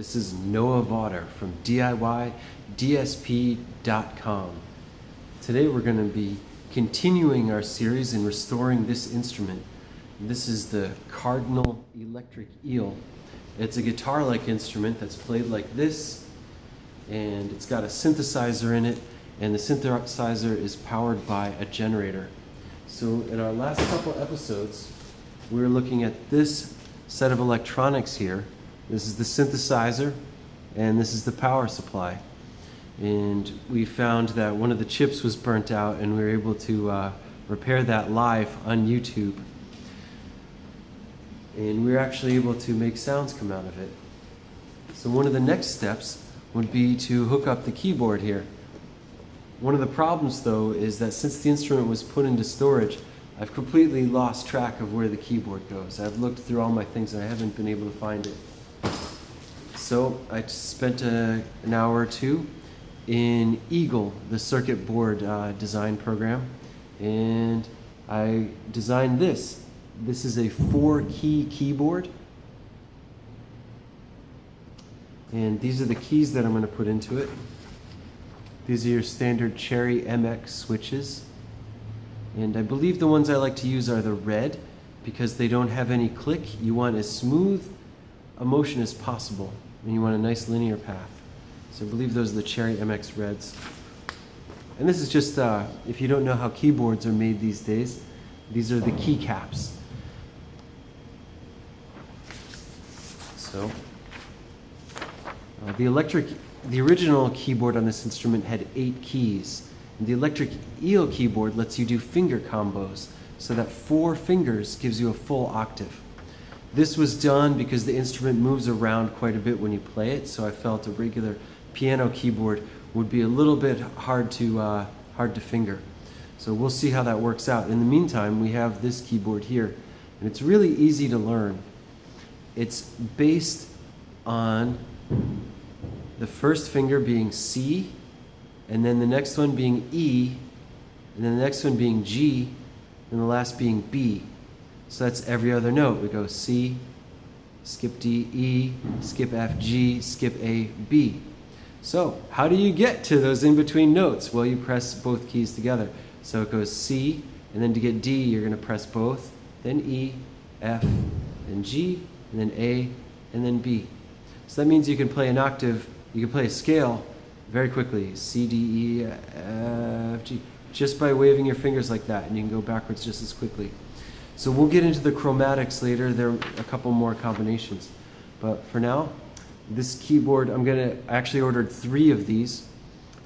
This is Noah Vawter from DIYDSP.com. Today we're going to be continuing our series in restoring this instrument. This is the Cardinal Electric Eel. It's a guitar-like instrument that's played like this, and it's got a synthesizer in it, and the synthesizer is powered by a generator. So in our last couple episodes, we were looking at this set of electronics here. This is the synthesizer, and this is the power supply. And we found that one of the chips was burnt out, and we were able to uh, repair that live on YouTube. And we were actually able to make sounds come out of it. So one of the next steps would be to hook up the keyboard here. One of the problems though is that since the instrument was put into storage, I've completely lost track of where the keyboard goes. I've looked through all my things and I haven't been able to find it. So I spent a, an hour or two in Eagle, the circuit board uh, design program, and I designed this. This is a four key keyboard. And these are the keys that I'm going to put into it. These are your standard Cherry MX switches. And I believe the ones I like to use are the red because they don't have any click. You want as smooth a motion as possible and you want a nice linear path. So I believe those are the Cherry MX Reds. And this is just, uh, if you don't know how keyboards are made these days, these are the keycaps. So, uh, the electric, the original keyboard on this instrument had eight keys. And the electric eel keyboard lets you do finger combos, so that four fingers gives you a full octave. This was done because the instrument moves around quite a bit when you play it, so I felt a regular piano keyboard would be a little bit hard to, uh, hard to finger. So we'll see how that works out. In the meantime, we have this keyboard here, and it's really easy to learn. It's based on the first finger being C, and then the next one being E, and then the next one being G, and the last being B. So that's every other note. We go C, skip D, E, skip F, G, skip A, B. So how do you get to those in-between notes? Well, you press both keys together. So it goes C, and then to get D, you're going to press both, then E, F, then G, and then A, and then B. So that means you can play an octave, you can play a scale very quickly, C, D, E, F, G, just by waving your fingers like that, and you can go backwards just as quickly. So we'll get into the chromatics later. There are a couple more combinations. But for now, this keyboard, I'm gonna, I actually ordered three of these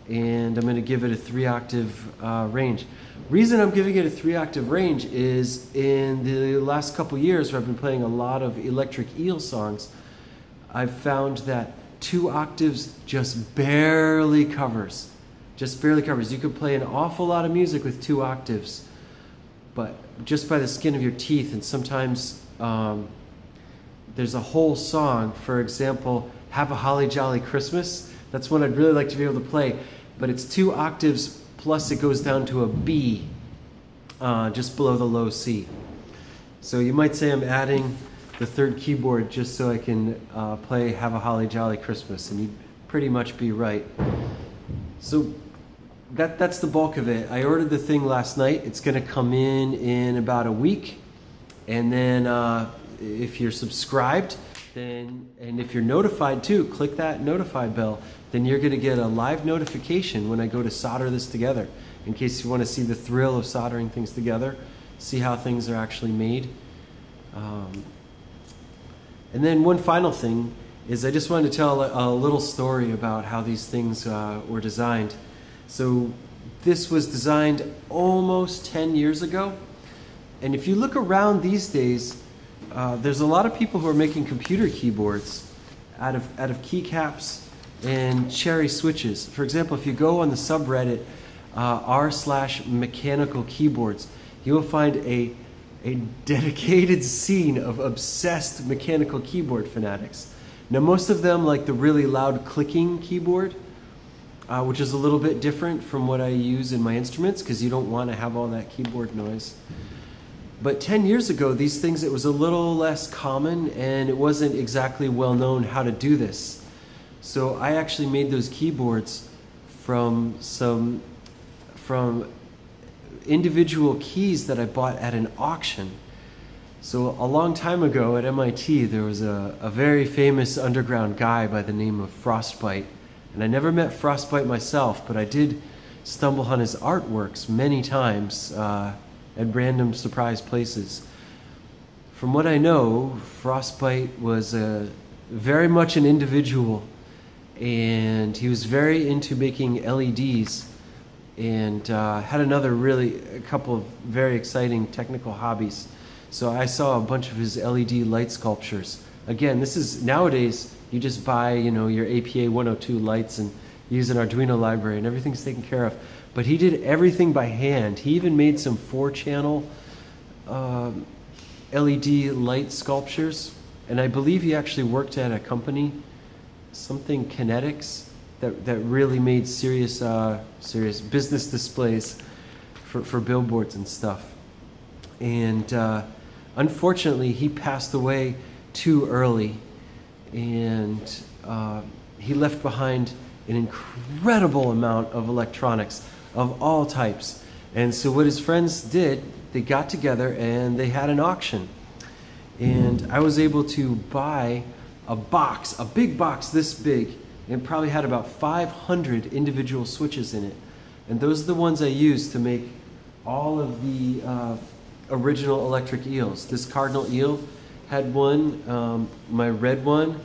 and I'm gonna give it a three octave uh, range. Reason I'm giving it a three octave range is in the last couple years where I've been playing a lot of electric eel songs, I've found that two octaves just barely covers. Just barely covers. You could play an awful lot of music with two octaves but just by the skin of your teeth. And sometimes um, there's a whole song, for example, Have a Holly Jolly Christmas. That's one I'd really like to be able to play, but it's two octaves plus it goes down to a B uh, just below the low C. So you might say I'm adding the third keyboard just so I can uh, play Have a Holly Jolly Christmas, and you'd pretty much be right. So that that's the bulk of it. I ordered the thing last night. It's going to come in in about a week, and then uh, if you're subscribed, then and if you're notified too, click that notify bell. Then you're going to get a live notification when I go to solder this together. In case you want to see the thrill of soldering things together, see how things are actually made. Um, and then one final thing is I just wanted to tell a, a little story about how these things uh, were designed. So this was designed almost 10 years ago. And if you look around these days, uh, there's a lot of people who are making computer keyboards out of, out of keycaps and cherry switches. For example, if you go on the subreddit uh, r slash mechanical keyboards, you will find a, a dedicated scene of obsessed mechanical keyboard fanatics. Now, most of them like the really loud clicking keyboard, uh, which is a little bit different from what I use in my instruments because you don't want to have all that keyboard noise. But 10 years ago, these things, it was a little less common and it wasn't exactly well known how to do this. So I actually made those keyboards from some from individual keys that I bought at an auction. So a long time ago at MIT, there was a, a very famous underground guy by the name of Frostbite. And I never met Frostbite myself, but I did stumble on his artworks many times uh, at random surprise places. From what I know, Frostbite was a, very much an individual, and he was very into making LEDs, and uh, had another really a couple of very exciting technical hobbies. So I saw a bunch of his LED light sculptures. Again, this is nowadays you just buy you know your APA 102 lights and use an Arduino library, and everything's taken care of. But he did everything by hand. He even made some four-channel. Um, LED light sculptures, and I believe he actually worked at a company, something Kinetics, that, that really made serious uh, serious business displays for, for billboards and stuff. And uh, unfortunately, he passed away too early, and uh, he left behind an incredible amount of electronics of all types. And so, what his friends did they got together and they had an auction. And I was able to buy a box, a big box this big, and probably had about 500 individual switches in it. And those are the ones I used to make all of the uh, original electric eels. This cardinal eel had one, um, my red one,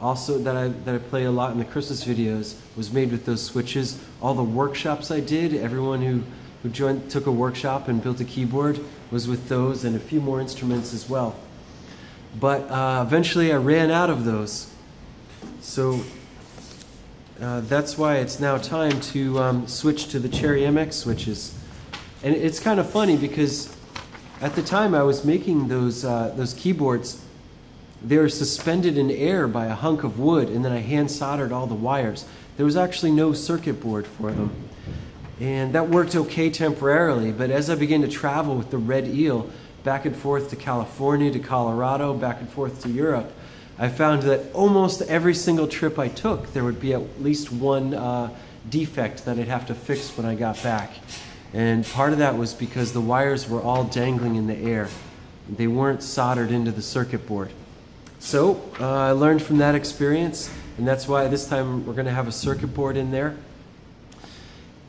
also that I, that I play a lot in the Christmas videos, was made with those switches. All the workshops I did, everyone who who joined, took a workshop and built a keyboard, was with those and a few more instruments as well. But uh, eventually I ran out of those. So uh, that's why it's now time to um, switch to the Cherry MX switches. And it's kind of funny because at the time I was making those, uh, those keyboards, they were suspended in air by a hunk of wood, and then I hand soldered all the wires. There was actually no circuit board for them. And that worked okay temporarily, but as I began to travel with the red eel back and forth to California, to Colorado, back and forth to Europe, I found that almost every single trip I took, there would be at least one uh, defect that I'd have to fix when I got back. And part of that was because the wires were all dangling in the air. They weren't soldered into the circuit board. So uh, I learned from that experience, and that's why this time we're going to have a circuit board in there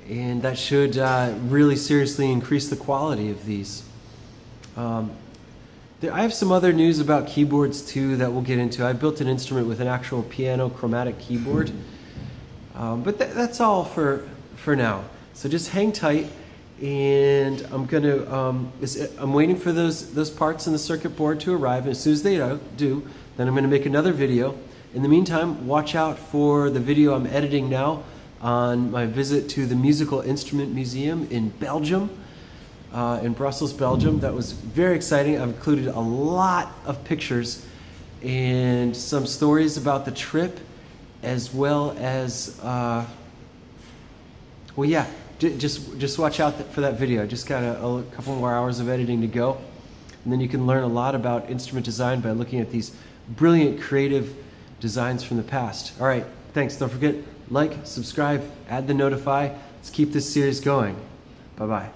and that should uh, really seriously increase the quality of these. Um, there, I have some other news about keyboards too that we'll get into. I built an instrument with an actual piano chromatic keyboard, um, but th that's all for for now. So just hang tight, and I'm gonna um, I'm waiting for those those parts in the circuit board to arrive. And as soon as they do, then I'm gonna make another video. In the meantime, watch out for the video I'm editing now on my visit to the Musical Instrument Museum in Belgium, uh, in Brussels, Belgium. That was very exciting. I've included a lot of pictures and some stories about the trip, as well as, uh, well, yeah, just just watch out for that video. I just got a, a couple more hours of editing to go, and then you can learn a lot about instrument design by looking at these brilliant creative designs from the past. All right, thanks. Don't forget like, subscribe, add the notify. Let's keep this series going. Bye bye.